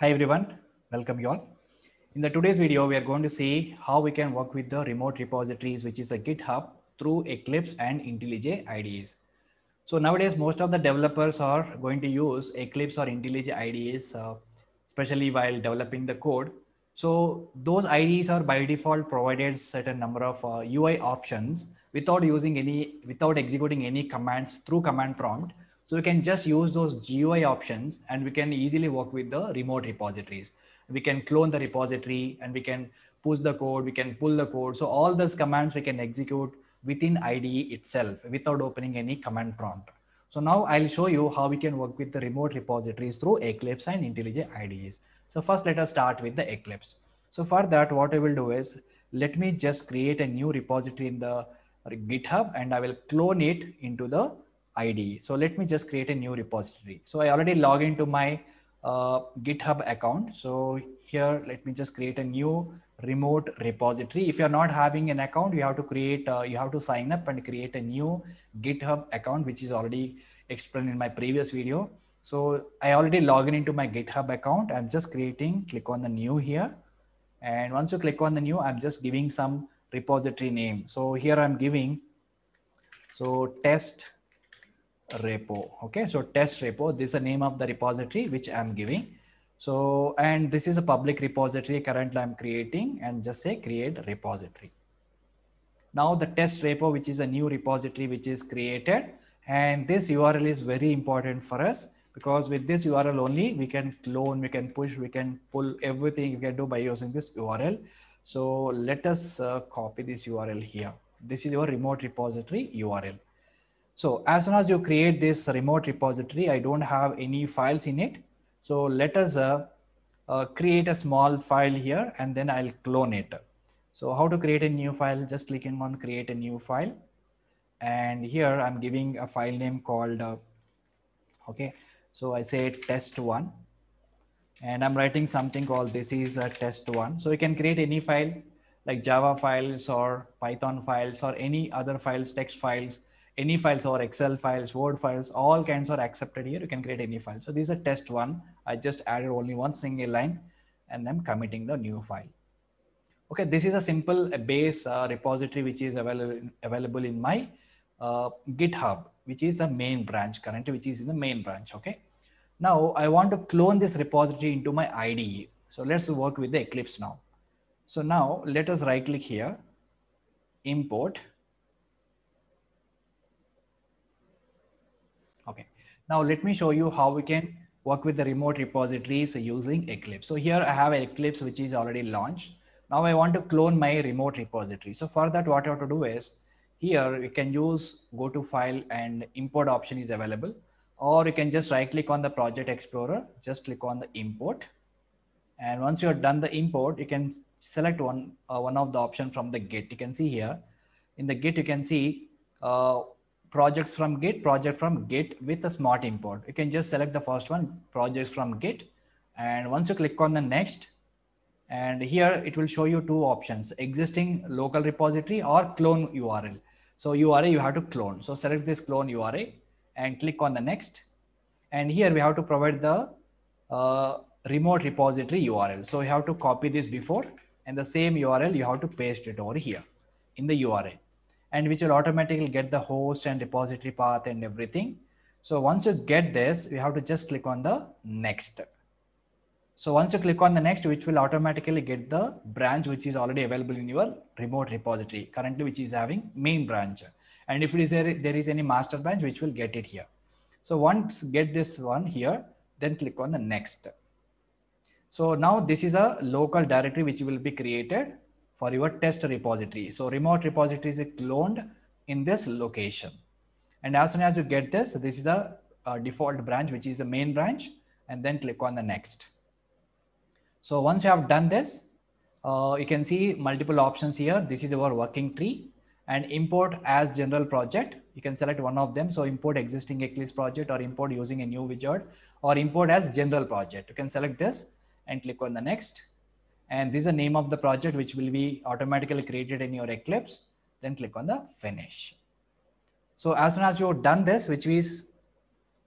Hi everyone, welcome you all. In the today's video, we are going to see how we can work with the remote repositories, which is a GitHub through Eclipse and IntelliJ IDEs. So nowadays, most of the developers are going to use Eclipse or IntelliJ IDEs, uh, especially while developing the code. So those IDEs are by default provided certain number of uh, UI options without using any, without executing any commands through command prompt. So we can just use those GUI options and we can easily work with the remote repositories. We can clone the repository and we can push the code, we can pull the code. So all those commands we can execute within IDE itself without opening any command prompt. So now I'll show you how we can work with the remote repositories through Eclipse and IntelliJ IDEs. So first let us start with the Eclipse. So for that, what I will do is let me just create a new repository in the GitHub and I will clone it into the IDE. So let me just create a new repository. So I already log into my uh, GitHub account. So here, let me just create a new remote repository. If you're not having an account, you have to create, uh, you have to sign up and create a new GitHub account, which is already explained in my previous video. So I already logged into my GitHub account. I'm just creating, click on the new here. And once you click on the new, I'm just giving some repository name. So here I'm giving, so test repo. Okay, so test repo, this is the name of the repository which I'm giving. So, and this is a public repository currently I'm creating and just say create repository. Now the test repo, which is a new repository which is created and this URL is very important for us because with this URL only we can clone, we can push, we can pull everything we can do by using this URL. So let us uh, copy this URL here. This is your remote repository URL. So as soon as you create this remote repository, I don't have any files in it. So let us uh, uh, create a small file here and then I'll clone it. So how to create a new file, just clicking on create a new file. And here I'm giving a file name called, uh, okay. So I say test one and I'm writing something called this is a test one. So you can create any file like Java files or Python files or any other files, text files, any files or Excel files, Word files, all kinds are accepted here. You can create any file. So this is a test one. I just added only one single line and I'm committing the new file. Okay, this is a simple base uh, repository which is available, available in my uh, GitHub, which is a main branch currently, which is in the main branch. Okay. Now I want to clone this repository into my IDE. So let's work with the Eclipse now. So now let us right click here, import. Okay. Now let me show you how we can work with the remote repositories using Eclipse. So here I have Eclipse, which is already launched. Now I want to clone my remote repository. So for that, what I have to do is here you can use go to file and import option is available or you can just right click on the project explorer just click on the import and once you have done the import you can select one uh, one of the option from the git you can see here in the git you can see uh, projects from git project from git with a smart import you can just select the first one projects from git and once you click on the next and here it will show you two options existing local repository or clone url so URL, you have to clone. So select this clone URL and click on the next. And here we have to provide the uh, remote repository URL. So you have to copy this before and the same URL you have to paste it over here in the URA and which will automatically get the host and repository path and everything. So once you get this, you have to just click on the next. So once you click on the next, which will automatically get the branch, which is already available in your remote repository currently, which is having main branch. And if it is there, there is any master branch, which will get it here. So once get this one here, then click on the next. So now this is a local directory, which will be created for your test repository. So remote repository is cloned in this location. And as soon as you get this, this is the uh, default branch, which is the main branch, and then click on the next. So once you have done this, uh, you can see multiple options here. This is our working tree and import as general project. You can select one of them. So import existing Eclipse project or import using a new wizard or import as general project. You can select this and click on the next. And this is the name of the project, which will be automatically created in your Eclipse. Then click on the finish. So as soon as you've done this, which is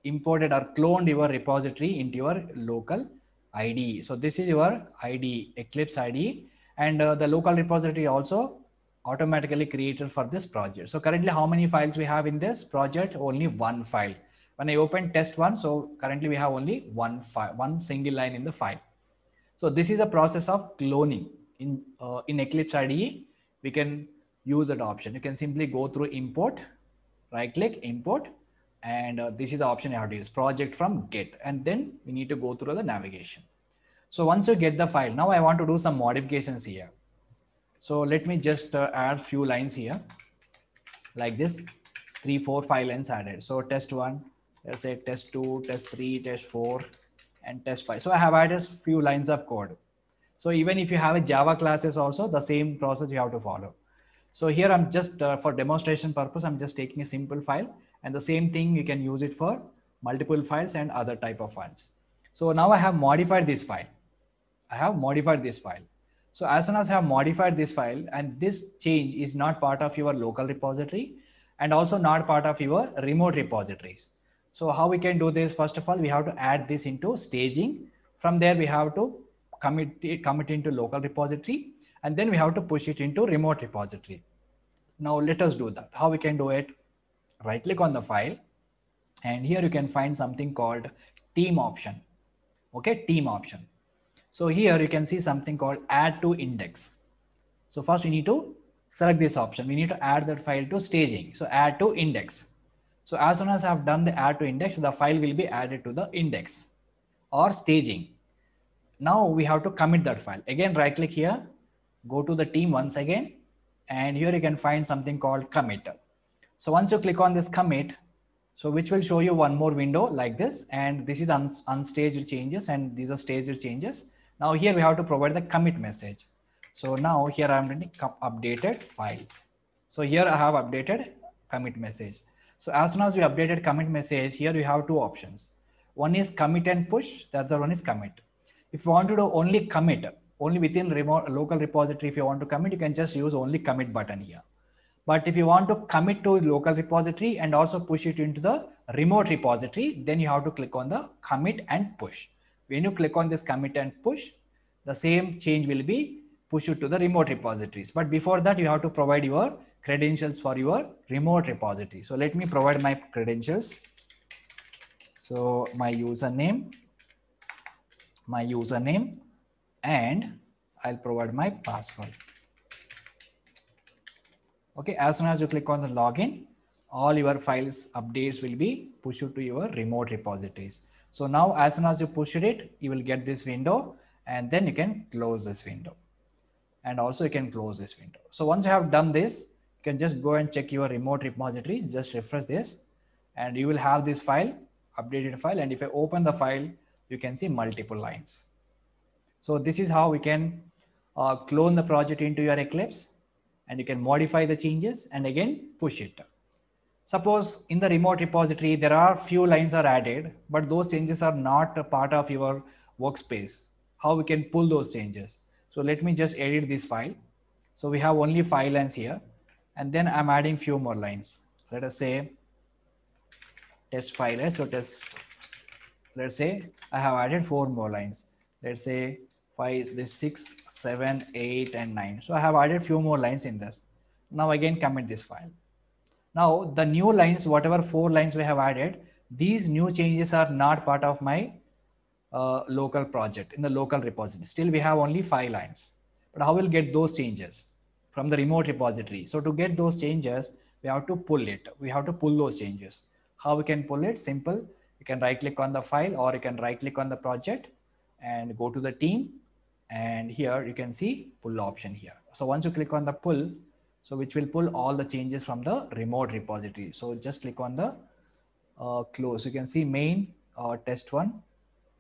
imported or cloned your repository into your local IDE. So this is your IDE, Eclipse IDE, and uh, the local repository also automatically created for this project. So currently how many files we have in this project? Only one file. When I open test one, so currently we have only one file, one single line in the file. So this is a process of cloning in, uh, in Eclipse IDE. We can use that option. You can simply go through import, right click import, and uh, this is the option you have to use project from Git. And then we need to go through the navigation. So once you get the file, now I want to do some modifications here. So let me just uh, add few lines here like this, three, four, five lines added. So test one, let's say test two, test three, test four, and test file. So I have added a few lines of code. So even if you have a Java classes also, the same process you have to follow. So here I'm just uh, for demonstration purpose, I'm just taking a simple file and the same thing you can use it for multiple files and other type of files. So now I have modified this file. I have modified this file. So as soon as I have modified this file and this change is not part of your local repository and also not part of your remote repositories. So how we can do this? First of all, we have to add this into staging. From there, we have to commit it, commit into local repository and then we have to push it into remote repository. Now let us do that. How we can do it? Right click on the file and here you can find something called team option. Okay, team option. So here you can see something called add to index. So first we need to select this option. We need to add that file to staging. So add to index. So as soon as I've done the add to index, the file will be added to the index or staging. Now we have to commit that file. Again, right click here, go to the team once again, and here you can find something called commit. So once you click on this commit, so which will show you one more window like this, and this is un unstaged changes and these are staged changes. Now here we have to provide the commit message. So now here I'm writing updated file. So here I have updated commit message. So as soon as we updated commit message, here we have two options. One is commit and push, the other one is commit. If you want to do only commit, only within remote local repository, if you want to commit, you can just use only commit button here. But if you want to commit to local repository and also push it into the remote repository, then you have to click on the commit and push. When you click on this commit and push, the same change will be pushed to the remote repositories. But before that, you have to provide your credentials for your remote repository. So let me provide my credentials. So my username, my username, and I'll provide my password. Okay, as soon as you click on the login, all your files updates will be pushed to your remote repositories. So now as soon as you push it, you will get this window and then you can close this window. And also you can close this window. So once you have done this, can just go and check your remote repositories, just refresh this and you will have this file, updated file. And if I open the file, you can see multiple lines. So this is how we can uh, clone the project into your Eclipse and you can modify the changes and again push it. Suppose in the remote repository, there are few lines are added, but those changes are not a part of your workspace how we can pull those changes. So let me just edit this file. So we have only five lines here and then I'm adding few more lines. Let us say test file. So test, let's say I have added four more lines. Let's say five, this six, seven, eight, and nine. So I have added few more lines in this. Now again, commit this file. Now the new lines, whatever four lines we have added, these new changes are not part of my uh, local project in the local repository. Still, we have only five lines. But how will get those changes from the remote repository? So to get those changes, we have to pull it. We have to pull those changes. How we can pull it? Simple. You can right click on the file or you can right click on the project and go to the team. And here you can see pull option here. So once you click on the pull, so which will pull all the changes from the remote repository. So just click on the uh, close. You can see main uh, test one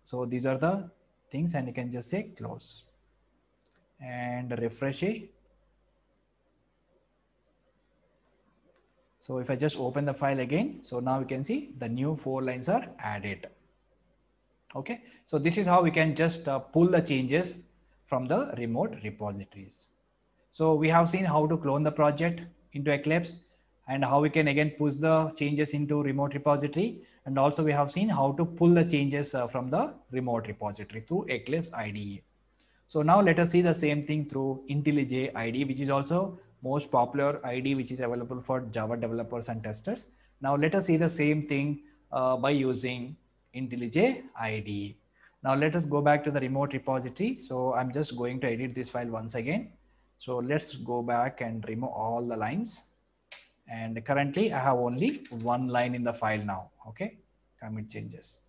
so these are the things and you can just say close and refresh it. So if I just open the file again, so now you can see the new four lines are added. Okay, so this is how we can just uh, pull the changes from the remote repositories. So we have seen how to clone the project into Eclipse and how we can again push the changes into remote repository And also we have seen how to pull the changes uh, from the remote repository through Eclipse IDE. So now let us see the same thing through IntelliJ IDE, which is also most popular ID which is available for Java developers and testers. Now let us see the same thing uh, by using IntelliJ IDE. Now let us go back to the remote repository. So I'm just going to edit this file once again. So let's go back and remove all the lines. And currently I have only one line in the file now. Okay, commit changes.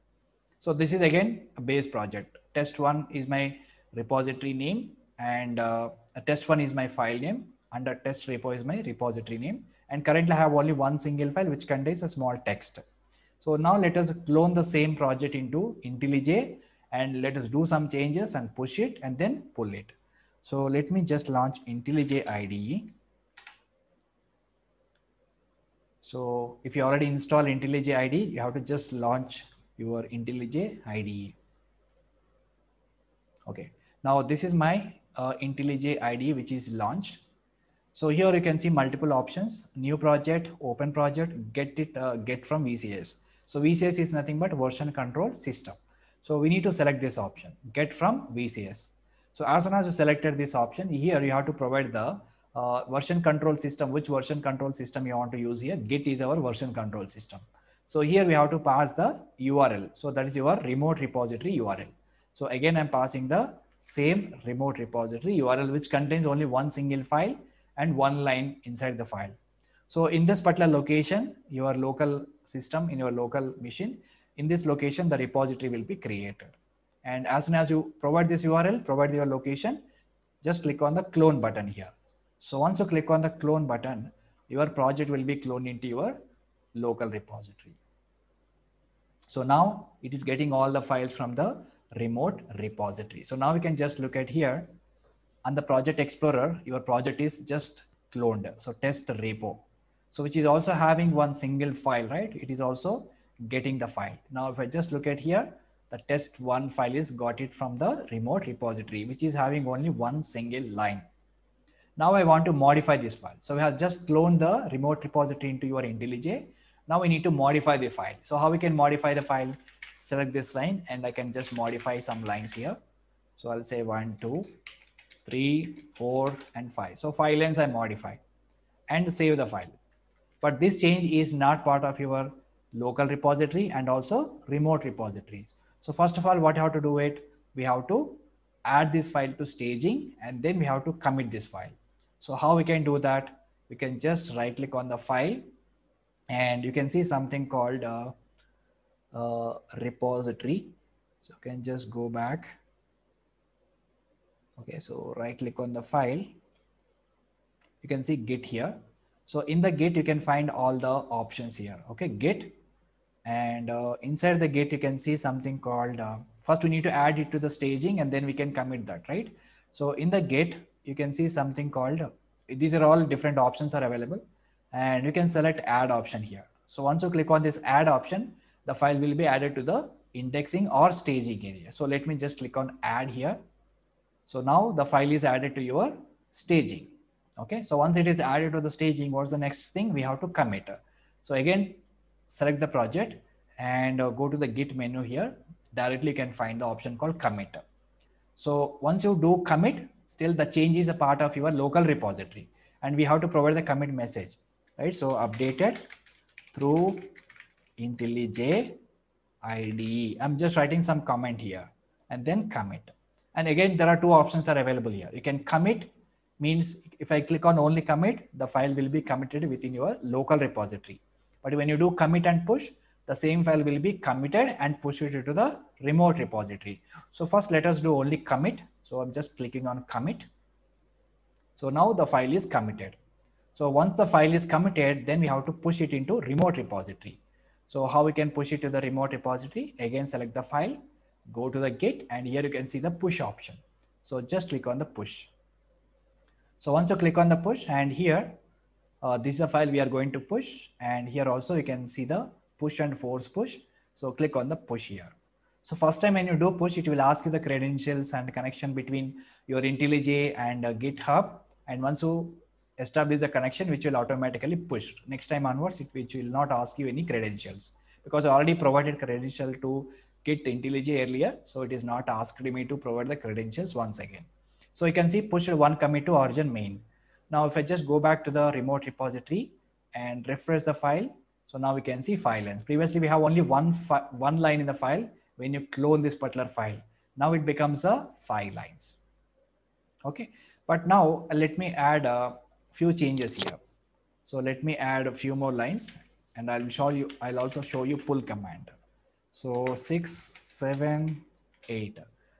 So this is again a base project. Test one is my repository name and uh, test one is my file name. Under test repo is my repository name. And currently I have only one single file which contains a small text. So now let us clone the same project into IntelliJ and let us do some changes and push it and then pull it. So let me just launch IntelliJ IDE. So if you already install IntelliJ IDE, you have to just launch your IntelliJ IDE. Okay, now this is my uh, IntelliJ IDE which is launched. So here you can see multiple options, new project, open project, get it, uh, get from VCS. So VCS is nothing but version control system. So we need to select this option, get from VCS. So as soon as you selected this option, here you have to provide the uh, version control system, which version control system you want to use here. Git is our version control system. So here we have to pass the URL. So that is your remote repository URL. So again, I'm passing the same remote repository URL, which contains only one single file and one line inside the file. So in this particular location, your local system in your local machine, in this location, the repository will be created. And as soon as you provide this URL, provide your location, just click on the clone button here. So once you click on the clone button, your project will be cloned into your local repository. So now it is getting all the files from the remote repository. So now we can just look at here on the project explorer, your project is just cloned. So test repo. So which is also having one single file, right? It is also getting the file. Now, if I just look at here, the test one file is got it from the remote repository, which is having only one single line. Now I want to modify this file. So we have just cloned the remote repository into your IntelliJ. Now we need to modify the file. So how we can modify the file? Select this line and I can just modify some lines here. So I'll say one, two, three, four, and five. So five lines I modify and save the file. But this change is not part of your local repository and also remote repositories. So first of all, what you have to do it, we have to add this file to staging and then we have to commit this file. So how we can do that? We can just right click on the file and you can see something called uh, uh, repository. So you can just go back. Okay, so right click on the file. You can see git here. So in the git, you can find all the options here. Okay, git and uh, inside the git, you can see something called, uh, first we need to add it to the staging and then we can commit that, right? So in the git, you can see something called, these are all different options are available and you can select add option here. So once you click on this add option, the file will be added to the indexing or staging area. So let me just click on add here. So now the file is added to your staging. Okay, so once it is added to the staging, what's the next thing? We have to commit. So again, select the project and uh, go to the git menu here directly you can find the option called commit so once you do commit still the change is a part of your local repository and we have to provide the commit message right so updated through IntelliJ IDE. I'm just writing some comment here and then commit. And again, there are two options are available here. You can commit means if I click on only commit, the file will be committed within your local repository. But when you do commit and push, the same file will be committed and pushed to the remote repository. So first let us do only commit. So I'm just clicking on commit. So now the file is committed. So once the file is committed, then we have to push it into remote repository. So how we can push it to the remote repository? Again, select the file, go to the git, and here you can see the push option. So just click on the push. So once you click on the push and here uh, this is a file we are going to push and here also you can see the push and force push. So click on the push here. So first time when you do push, it will ask you the credentials and connection between your IntelliJ and uh, GitHub. And once you establish the connection, which will automatically push. Next time onwards, it which will not ask you any credentials because I already provided credential to Git IntelliJ earlier. So it is not asked me to provide the credentials once again. So you can see push one commit to origin main. Now, if I just go back to the remote repository and refresh the file, so now we can see file lines. Previously, we have only one, one line in the file. When you clone this particular file, now it becomes a five lines. Okay, but now uh, let me add a few changes here. So let me add a few more lines and I'll show you, I'll also show you pull command. So six, seven, eight.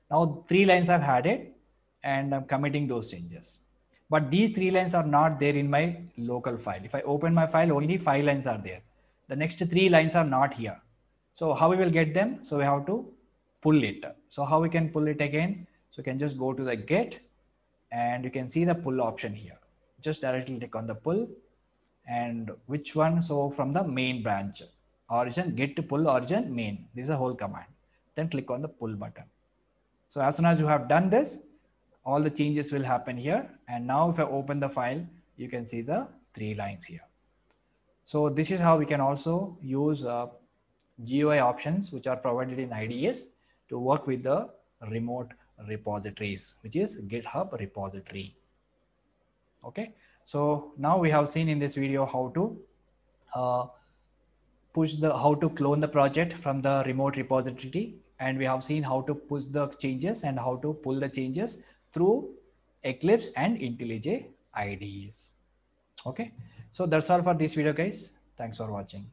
Now three lines I've added and I'm committing those changes. But these three lines are not there in my local file. If I open my file, only five lines are there. The next three lines are not here. So how we will git them? So we have to pull it. So how we can pull it again? So you can just go to the get and you can see the pull option here. Just directly click on the pull and which one? So from the main branch origin, get to pull origin main. This is a whole command. Then click on the pull button. So as soon as you have done this, all the changes will happen here. And now if I open the file, you can see the three lines here. So this is how we can also use uh, GUI options, which are provided in IDEs to work with the remote repositories, which is GitHub repository. Okay. So now we have seen in this video how to uh, push the, how to clone the project from the remote repository. And we have seen how to push the changes and how to pull the changes through Eclipse and IntelliJ IDEs. Okay. So that's all for this video guys. Thanks for watching.